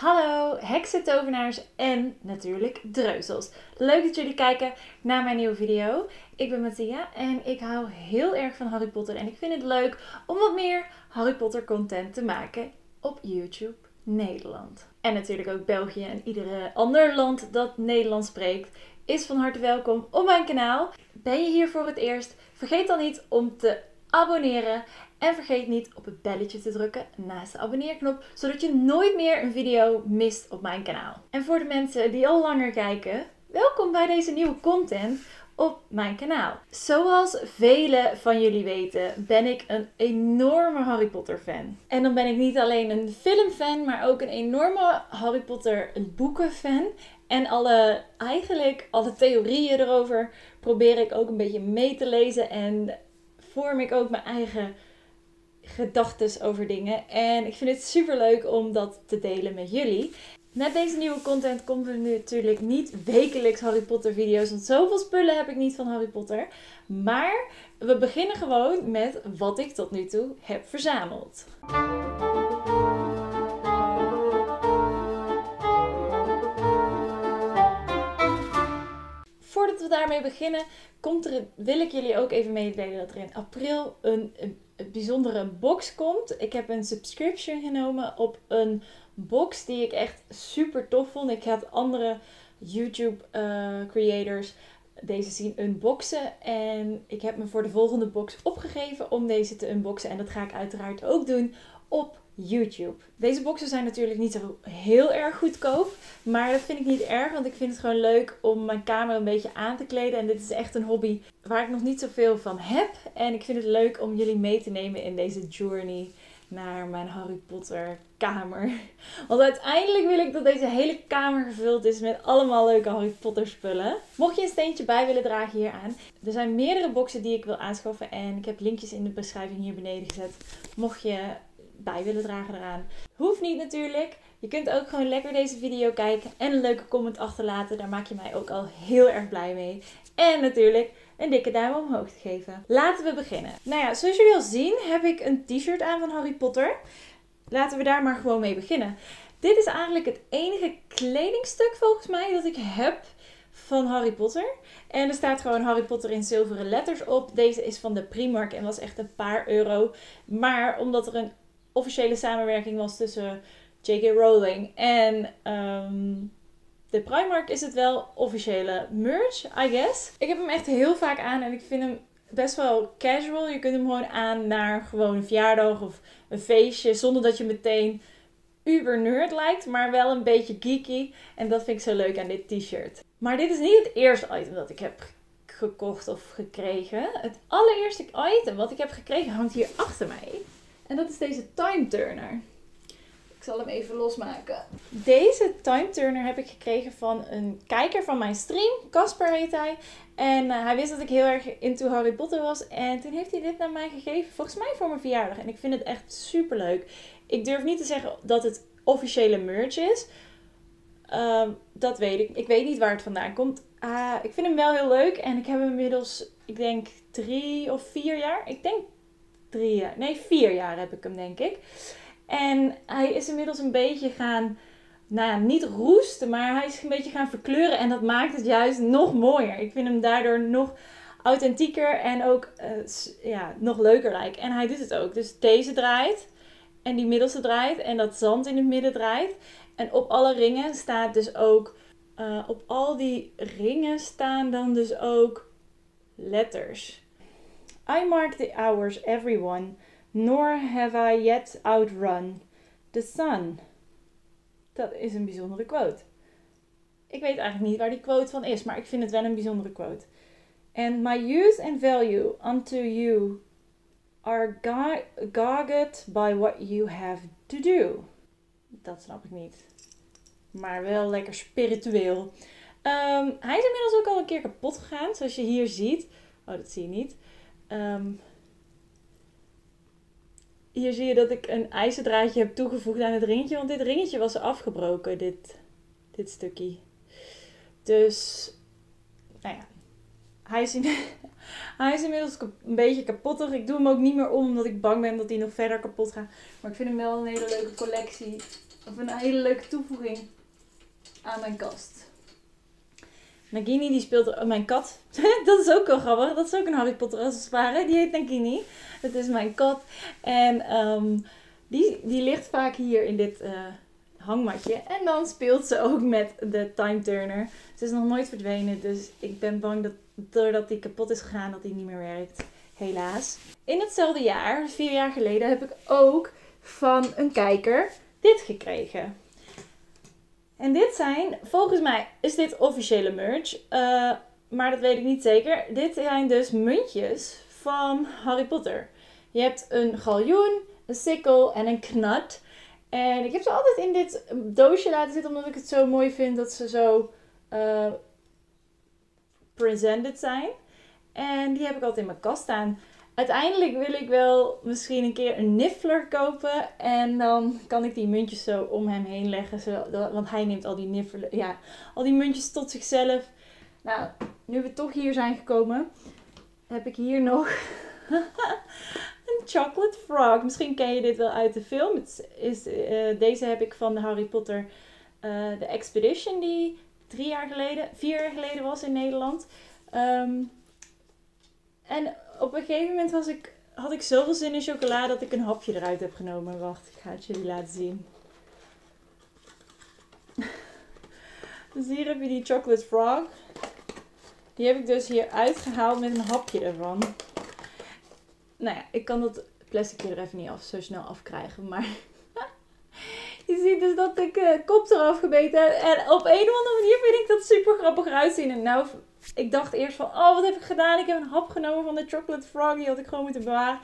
Hallo heksen, tovenaars en natuurlijk dreuzels. Leuk dat jullie kijken naar mijn nieuwe video. Ik ben Mattia en ik hou heel erg van Harry Potter en ik vind het leuk om wat meer Harry Potter content te maken op YouTube Nederland. En natuurlijk ook België en iedere ander land dat Nederlands spreekt is van harte welkom op mijn kanaal. Ben je hier voor het eerst? Vergeet dan niet om te abonneren en vergeet niet op het belletje te drukken naast de abonneerknop, zodat je nooit meer een video mist op mijn kanaal. En voor de mensen die al langer kijken, welkom bij deze nieuwe content op mijn kanaal. Zoals velen van jullie weten, ben ik een enorme Harry Potter fan. En dan ben ik niet alleen een filmfan, maar ook een enorme Harry Potter boekenfan. En alle, eigenlijk alle theorieën erover probeer ik ook een beetje mee te lezen en vorm ik ook mijn eigen gedachten over dingen. En ik vind het super leuk om dat te delen met jullie. Met deze nieuwe content komen er nu natuurlijk niet wekelijks Harry Potter video's. Want zoveel spullen heb ik niet van Harry Potter. Maar we beginnen gewoon met wat ik tot nu toe heb verzameld. Voordat we daarmee beginnen, komt er, wil ik jullie ook even meedelen dat er in april een bijzondere box komt. Ik heb een subscription genomen op een box die ik echt super tof vond. Ik had andere YouTube uh, creators deze zien unboxen. En ik heb me voor de volgende box opgegeven om deze te unboxen. En dat ga ik uiteraard ook doen op YouTube. Deze boxen zijn natuurlijk niet zo heel erg goedkoop. Maar dat vind ik niet erg, want ik vind het gewoon leuk om mijn kamer een beetje aan te kleden. En dit is echt een hobby waar ik nog niet zoveel van heb. En ik vind het leuk om jullie mee te nemen in deze journey naar mijn Harry Potter kamer. Want uiteindelijk wil ik dat deze hele kamer gevuld is met allemaal leuke Harry Potter spullen. Mocht je een steentje bij willen dragen hieraan. Er zijn meerdere boxen die ik wil aanschaffen. En ik heb linkjes in de beschrijving hier beneden gezet. Mocht je bij willen dragen eraan. Hoeft niet natuurlijk. Je kunt ook gewoon lekker deze video kijken en een leuke comment achterlaten. Daar maak je mij ook al heel erg blij mee. En natuurlijk een dikke duim omhoog te geven. Laten we beginnen. Nou ja, zoals jullie al zien heb ik een t-shirt aan van Harry Potter. Laten we daar maar gewoon mee beginnen. Dit is eigenlijk het enige kledingstuk volgens mij dat ik heb van Harry Potter. En er staat gewoon Harry Potter in zilveren letters op. Deze is van de Primark en was echt een paar euro. Maar omdat er een officiële samenwerking was tussen J.K. Rowling en ehm, de Primark is het wel officiële merch, I guess. Ik heb hem echt heel vaak aan en ik vind hem best wel casual. Je kunt hem gewoon aan naar gewoon een verjaardag of een feestje zonder dat je meteen uber nerd lijkt, maar wel een beetje geeky. En dat vind ik zo leuk aan dit t-shirt. Maar dit is niet het eerste item dat ik heb gekocht of gekregen. Het allereerste item wat ik heb gekregen hangt hier achter mij. En dat is deze time turner. Zal hem even losmaken. Deze time turner heb ik gekregen van een kijker van mijn stream. Casper heet hij. En eh, hij wist dat ik heel erg into Harry Potter was. En toen heeft hij dit naar mij gegeven. Volgens mij voor mijn verjaardag. En ik vind het echt super leuk. Ik durf niet te zeggen dat het officiële merch is. Ehm, dat weet ik. Ik weet niet waar het vandaan komt. Uh, ik vind hem wel heel leuk. En ik heb hem inmiddels, ik denk drie of vier jaar. Ik denk drie jaar. Nee, vier jaar heb ik hem, denk ik. En hij is inmiddels een beetje gaan, nou ja, niet roesten, maar hij is een beetje gaan verkleuren. En dat maakt het juist nog mooier. Ik vind hem daardoor nog authentieker en ook uh, ja, nog leuker lijken. En hij doet het ook. Dus deze draait en die middelste draait en dat zand in het midden draait. En op alle ringen staat dus ook, uh, op al die ringen staan dan dus ook letters. I mark the hours, everyone, nor have I yet outrun the sun. Dat is een bijzondere quote. Ik weet eigenlijk niet waar die quote van is, maar ik vind het wel een bijzondere quote. And my youth and value unto you are gauged by what you have to do. Dat snap ik niet. Maar wel lekker spiritueel. Um, hij is inmiddels ook al een keer kapot gegaan, zoals je hier ziet. Oh, dat zie je niet. Um, hier zie je dat ik een ijzerdraadje heb toegevoegd aan het ringetje. Want dit ringetje was afgebroken, dit, dit stukje. Dus, nou ja. Hij is, hij is inmiddels een beetje kapottig. Ik doe hem ook niet meer om, omdat ik bang ben dat hij nog verder kapot gaat. Maar ik vind hem wel een hele leuke collectie Of een hele leuke toevoeging aan mijn kast. Nagini die speelt oh, mijn kat. dat is ook wel grappig. Dat is ook een Harry Potter accessoire. Die heet Nagini. Dat is mijn kat. En ehm, die, die ligt vaak hier in dit uh, hangmatje. En dan speelt ze ook met de time turner. Ze is nog nooit verdwenen. Dus ik ben bang dat doordat die kapot is gegaan, dat die niet meer werkt. Helaas. In hetzelfde jaar, vier jaar geleden, heb ik ook van een kijker dit gekregen. En dit zijn, volgens mij is dit officiële merch. Uh, maar dat weet ik niet zeker. Dit zijn dus muntjes van Harry Potter. Je hebt een galjoen, een sikkel en een knat. En ik heb ze altijd in dit doosje laten zitten omdat ik het zo mooi vind dat ze zo uh, presented zijn. En die heb ik altijd in mijn kast staan. Uiteindelijk wil ik wel misschien een keer een niffler kopen. En dan kan ik die muntjes zo om hem heen leggen. Want hij neemt al die, niffler, ja, al die muntjes tot zichzelf. Nou, nu we toch hier zijn gekomen, heb ik hier nog een chocolate frog. Misschien ken je dit wel uit de film. Het is, uh, deze heb ik van de Harry Potter uh, The Expedition die drie jaar geleden, vier jaar geleden was in Nederland. Um, en op een gegeven moment was ik, had ik zoveel zin in chocola dat ik een hapje eruit heb genomen. Wacht, ik ga het jullie laten zien. dus hier heb je die chocolate frog. Die heb ik dus hier uitgehaald met een hapje ervan. Nou ja, ik kan dat plasticje er even niet zo snel afkrijgen. Maar je ziet dus dat ik uh, kop eraf gebeten heb. En op een of andere manier vind ik dat super grappig eruit zien. En nou ik dacht eerst van, oh wat heb ik gedaan? Ik heb een hap genomen van de chocolate frog. Die had ik gewoon moeten bewaren.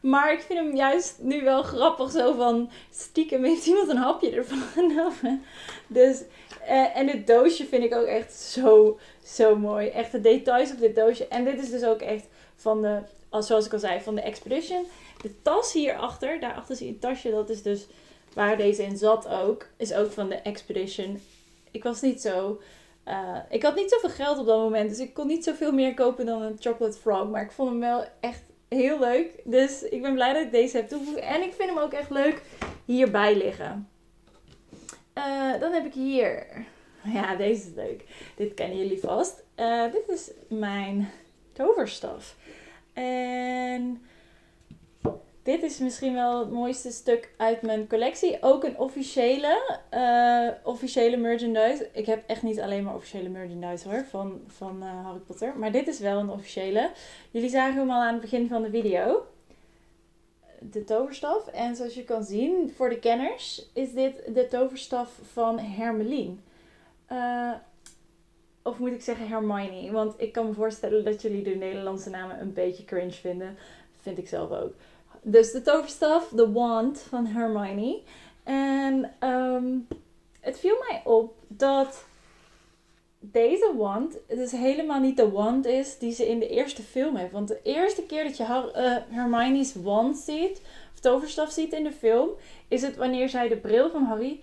Maar ik vind hem juist nu wel grappig. Zo van, stiekem heeft iemand een hapje ervan genomen. Dus, eh, en dit doosje vind ik ook echt zo, zo mooi. Echt de details op dit doosje. En dit is dus ook echt van de, zoals ik al zei, van de Expedition. De tas hierachter, daarachter zie je een tasje. Dat is dus waar deze in zat ook. Is ook van de Expedition. Ik was niet zo uh, ik had niet zoveel geld op dat moment, dus ik kon niet zoveel meer kopen dan een chocolate frog. Maar ik vond hem wel echt heel leuk. Dus ik ben blij dat ik deze heb toegevoegd. En ik vind hem ook echt leuk hierbij liggen. Uh, dan heb ik hier. Ja, deze is leuk. Dit kennen jullie vast. Uh, dit is mijn toverstaf. En dit is misschien wel het mooiste stuk uit mijn collectie. Ook een officiële, uh, officiële merchandise. Ik heb echt niet alleen maar officiële merchandise hoor, van, van uh, Harry Potter. Maar dit is wel een officiële. Jullie zagen hem al aan het begin van de video. De toverstaf. En zoals je kan zien, voor de kenners, is dit de toverstaf van Hermeline. Uh, of moet ik zeggen Hermione? Want ik kan me voorstellen dat jullie de Nederlandse namen een beetje cringe vinden. Vind ik zelf ook. Dus de toverstaf, de wand van Hermione. En um, het viel mij op dat deze wand dus helemaal niet de wand is die ze in de eerste film heeft. Want de eerste keer dat je uh, Hermione's wand ziet, of toverstaf ziet in de film, is het wanneer zij de bril van Harry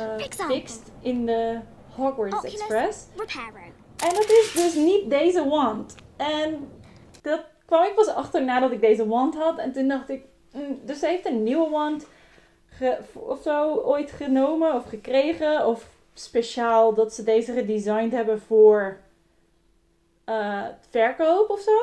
uh, fixt in de Hogwarts Express. En dat is dus niet deze wand. En dat kwam ik pas achter nadat ik deze wand had. En toen dacht ik, mm, dus ze heeft een nieuwe wand of zo ooit genomen of gekregen. Of speciaal dat ze deze gedesigned hebben voor uh, verkoop of zo.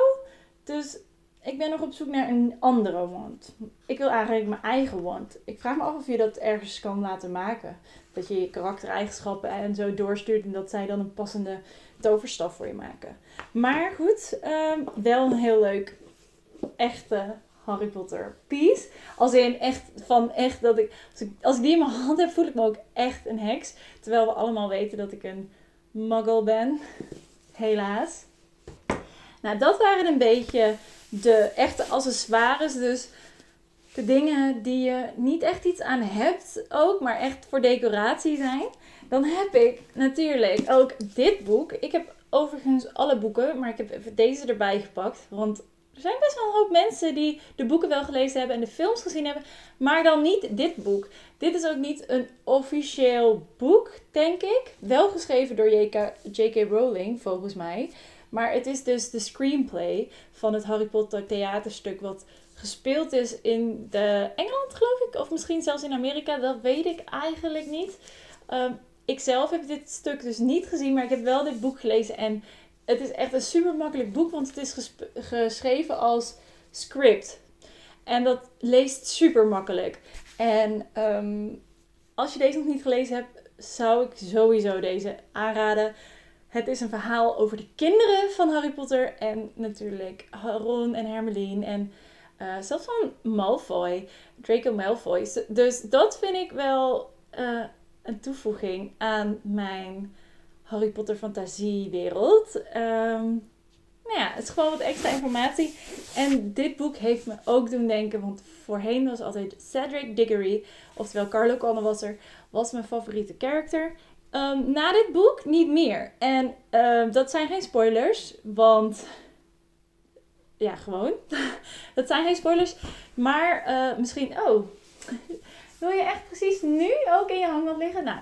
Dus ik ben nog op zoek naar een andere wand. Ik wil eigenlijk mijn eigen wand. Ik vraag me af of je dat ergens kan laten maken. Dat je je karaktereigenschappen en zo doorstuurt en dat zij dan een passende toverstaf voor je maken. Maar goed, um, wel een heel leuk echte Harry Potter piece. Als in echt van echt dat ik als, ik. als ik die in mijn hand heb, voel ik me ook echt een heks. Terwijl we allemaal weten dat ik een muggle ben. Helaas. Nou, dat waren een beetje de echte accessoires. Dus de dingen die je niet echt iets aan hebt ook, maar echt voor decoratie zijn. Dan heb ik natuurlijk ook dit boek. Ik heb overigens alle boeken, maar ik heb even deze erbij gepakt. Want er zijn best wel een hoop mensen die de boeken wel gelezen hebben en de films gezien hebben, maar dan niet dit boek. Dit is ook niet een officieel boek, denk ik. Wel geschreven door J.K. Rowling, volgens mij. Maar het is dus de screenplay van het Harry Potter theaterstuk wat gespeeld is in de Engeland, geloof ik. Of misschien zelfs in Amerika. Dat weet ik eigenlijk niet. Um, ik zelf heb dit stuk dus niet gezien, maar ik heb wel dit boek gelezen. En het is echt een super makkelijk boek, want het is geschreven als script. En dat leest super makkelijk. En ehm, als je deze nog niet gelezen hebt, zou ik sowieso deze aanraden. Het is een verhaal over de kinderen van Harry Potter. En natuurlijk Ron en Hermeline. En uh, zelfs van Malfoy. Draco Malfoy. Dus dat vind ik wel uh, een toevoeging aan mijn Harry Potter fantasiewereld. Um, nou ja, het is gewoon wat extra informatie. En dit boek heeft me ook doen denken, want voorheen was altijd Cedric Diggory, oftewel Carlo Connewasser, was mijn favoriete character. Um, na dit boek niet meer. En um, dat zijn geen spoilers, want ja, gewoon. dat zijn geen spoilers. Maar uh, misschien, oh, wil je echt precies nu ook in je hangmat liggen? Nou,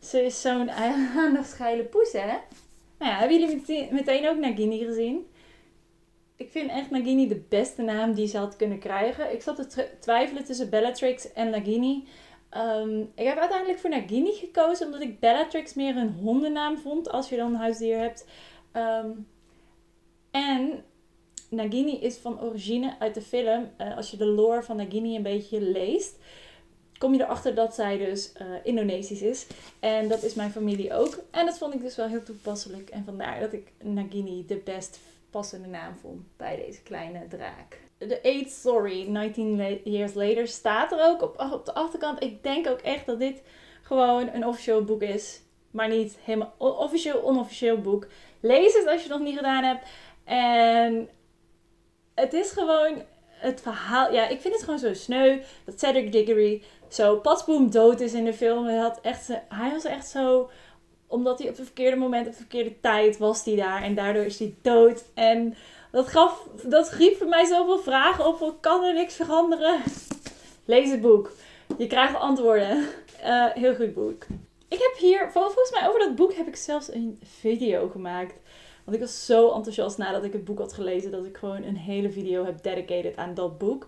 ze is zo'n aandachtsgeile poes, hè? Nou ja, hebben jullie meteen, ook Nagini gezien? Ik vind echt Nagini de beste naam die ze had kunnen krijgen. Ik zat te twijfelen tussen Bellatrix en Nagini. Um, ik heb uiteindelijk voor Nagini gekozen omdat ik Bellatrix meer een hondennaam vond als je dan een huisdier hebt. Um, en Nagini is van origine uit de film. Uh, als je de lore van Nagini een beetje leest, kom je erachter dat zij dus uh, Indonesisch is. En dat is mijn familie ook. En dat vond ik dus wel heel toepasselijk. En vandaar dat ik Nagini de best passende naam vond bij deze kleine draak. The Eight Story, 19 Years Later, staat er ook op, op de achterkant. Ik denk ook echt dat dit gewoon een officieel boek is. Maar niet helemaal officieel, onofficieel boek. Lees het als je het nog niet gedaan hebt. En het is gewoon het verhaal. Ja, ik vind het gewoon zo sneu dat Cedric Diggory zo patsboom dood is in de film. Hij, had echt, hij was echt zo omdat hij op het verkeerde moment, op de verkeerde tijd was hij daar. En daardoor is hij dood. En dat, gaf, dat riep voor mij zoveel vragen op. Kan er niks veranderen? Lees het boek. Je krijgt antwoorden. Uh, heel goed boek. Ik heb hier, volgens mij over dat boek heb ik zelfs een video gemaakt. Want ik was zo enthousiast nadat ik het boek had gelezen dat ik gewoon een hele video heb dedicated aan dat boek.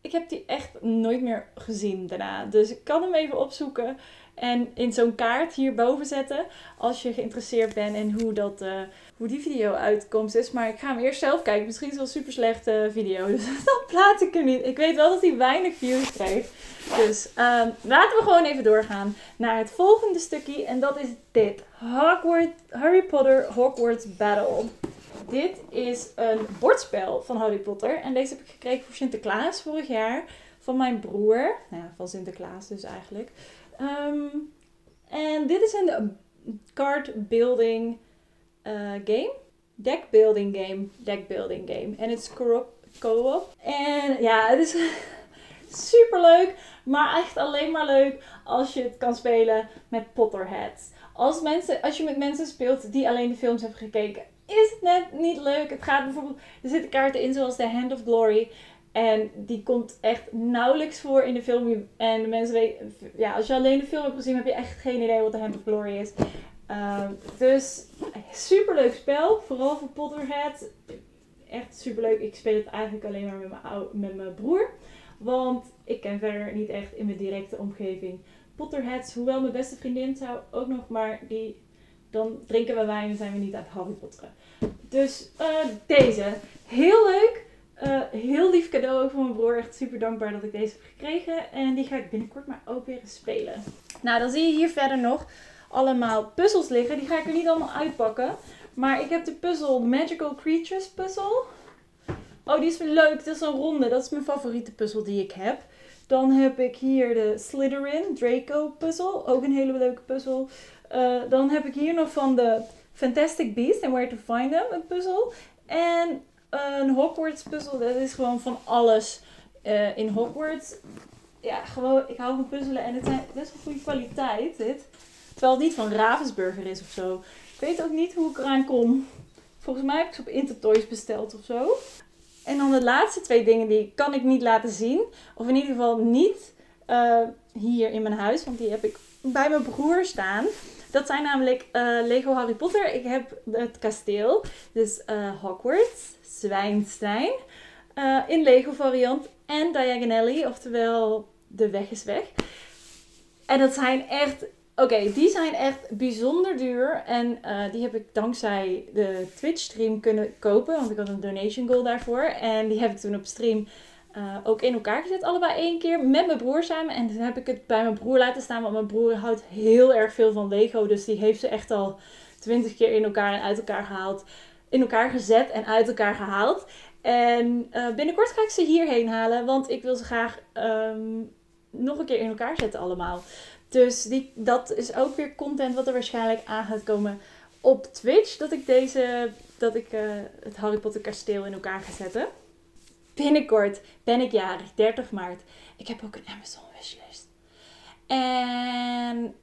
Ik heb die echt nooit meer gezien daarna. Dus ik kan hem even opzoeken en in zo'n kaart hierboven zetten. Als je geïnteresseerd bent in hoe, dat, uh, hoe die video uitkomst is. Maar ik ga hem eerst zelf kijken. Misschien is het wel een super slechte video. Dus dat plaats ik er niet. Ik weet wel dat hij weinig views krijgt. Dus um, laten we gewoon even doorgaan naar het volgende stukje. En dat is dit. Hogwarts, Harry Potter Hogwarts Battle. Dit is een bordspel van Harry Potter. En deze heb ik gekregen voor Sinterklaas vorig jaar. Van mijn broer. Nou ja, van Sinterklaas dus eigenlijk. Um, en dit is een card building uh, game. Deck building game. Deck building game. En het is co-op. En ja, het is super leuk. Maar echt alleen maar leuk als je het kan spelen met Potterheads. Als, mensen, als je met mensen speelt die alleen de films hebben gekeken, is het net niet leuk. Het gaat bijvoorbeeld, er zitten kaarten in zoals The Hand of Glory. En die komt echt nauwelijks voor in de film. En de mensen weten, ja, als je alleen de film hebt gezien, heb je echt geen idee wat The Hand of Glory is. Uh, dus super leuk spel, vooral voor Potterhead. Echt super leuk. Ik speel het eigenlijk alleen maar met mijn, met mijn broer. Want ik ken verder niet echt in mijn directe omgeving Potterheads. Hoewel mijn beste vriendin zou ook nog, maar die, dan drinken we wijn en zijn we niet aan het Harry Potteren. Dus uh, deze. Heel leuk. Uh, heel lief cadeau van mijn broer. Echt super dankbaar dat ik deze heb gekregen. En die ga ik binnenkort maar ook weer spelen. Nou, dan zie je hier verder nog allemaal puzzels liggen. Die ga ik er niet allemaal uitpakken. Maar ik heb de puzzel Magical Creatures puzzel. Oh, die is leuk. Dat is een ronde. Dat is mijn favoriete puzzel die ik heb. Dan heb ik hier de Slytherin Draco puzzel. Ook een hele leuke puzzel. Uh, dan heb ik hier nog van de Fantastic Beasts and Where to Find Them een puzzel. En een Hogwarts puzzel. Dat is gewoon van alles uh, in Hogwarts. Ja, gewoon, ik hou van puzzelen en het zijn best wel goede kwaliteit dit. Terwijl het niet van Ravensburger is of zo. Ik weet ook niet hoe ik eraan kom. Volgens mij heb ik ze op Intertoys besteld of zo. En dan de laatste twee dingen die kan ik niet laten zien. Of in ieder geval niet uh, hier in mijn huis. Want die heb ik bij mijn broer staan. Dat zijn namelijk uh, Lego Harry Potter. Ik heb het kasteel. Dus uh, Hogwarts, Zwijnstein. eh, in Lego variant en Diagonally, oftewel de weg is weg. En dat zijn echt, oké, die zijn echt bijzonder duur. En eh, die heb ik dankzij de Twitch stream kunnen kopen, want ik had een donation goal daarvoor. En die heb ik toen op stream uh, ook in elkaar gezet, allebei één keer, met mijn broer samen. En toen heb ik het bij mijn broer laten staan, want mijn broer houdt heel erg veel van Lego. Dus die heeft ze echt al twintig keer in elkaar en uit elkaar gehaald. In elkaar gezet en uit elkaar gehaald. En uh, binnenkort ga ik ze hierheen halen, want ik wil ze graag um, nog een keer in elkaar zetten allemaal. Dus die, dat is ook weer content wat er waarschijnlijk aan gaat komen op Twitch. Dat ik deze, dat ik uh, het Harry Potter kasteel in elkaar ga zetten. Binnenkort ben ik jarig, 30 maart. Ik heb ook een Amazon wishlist. En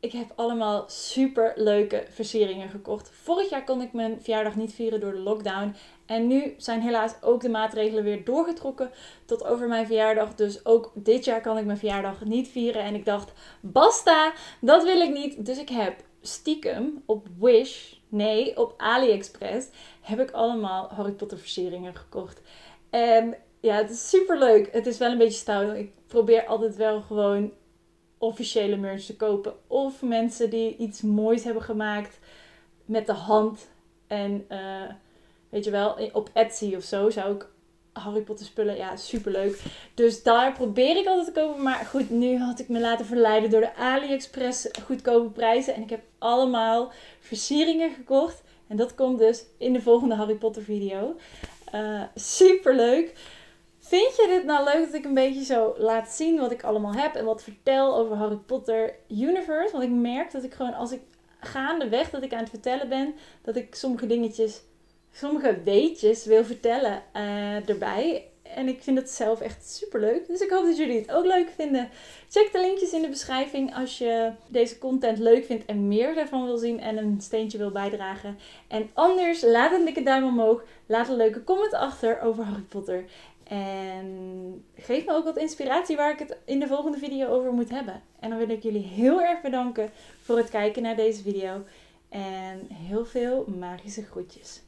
ik heb allemaal super leuke versieringen gekocht. Vorig jaar kon ik mijn verjaardag niet vieren door de lockdown. En nu zijn helaas ook de maatregelen weer doorgetrokken tot over mijn verjaardag. Dus ook dit jaar kan ik mijn verjaardag niet vieren. En ik dacht, basta, dat wil ik niet. Dus ik heb stiekem op Wish, nee, op AliExpress, heb ik allemaal Harry Potter versieringen gekocht. En ja, het is super leuk. Het is wel een beetje stout. Ik probeer altijd wel gewoon officiële merch te kopen. Of mensen die iets moois hebben gemaakt met de hand. En uh, weet je wel, op Etsy of zo zou ik Harry Potter spullen. Ja, super leuk. Dus daar probeer ik altijd te kopen. Maar goed, nu had ik me laten verleiden door de AliExpress goedkope prijzen. En ik heb allemaal versieringen gekocht. En dat komt dus in de volgende Harry Potter video. Uh, super leuk. Vind je dit nou leuk dat ik een beetje zo laat zien wat ik allemaal heb en wat vertel over Harry Potter Universe? Want ik merk dat ik gewoon als ik gaandeweg dat ik aan het vertellen ben, dat ik sommige dingetjes, sommige weetjes wil vertellen uh, erbij. En ik vind het zelf echt super leuk. Dus ik hoop dat jullie het ook leuk vinden. Check de linkjes in de beschrijving als je deze content leuk vindt en meer ervan wil zien en een steentje wil bijdragen. En anders, laat een dikke duim omhoog. Laat een leuke comment achter over Harry Potter. En geef me ook wat inspiratie waar ik het in de volgende video over moet hebben. En dan wil ik jullie heel erg bedanken voor het kijken naar deze video. En heel veel magische groetjes.